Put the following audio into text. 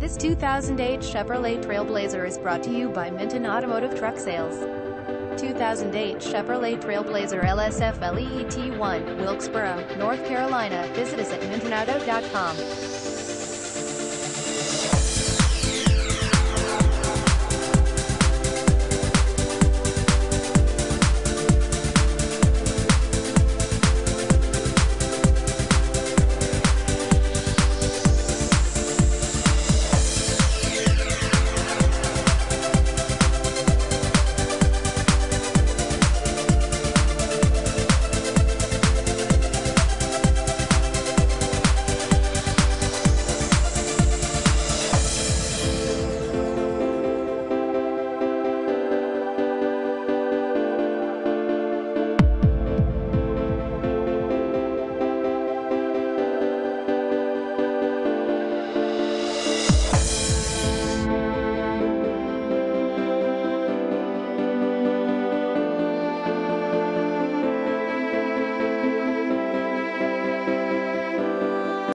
This 2008 Chevrolet Trailblazer is brought to you by Minton Automotive Truck Sales. 2008 Chevrolet Trailblazer LS FLEET1, Wilkesboro, North Carolina. Visit us at mintonauto.com.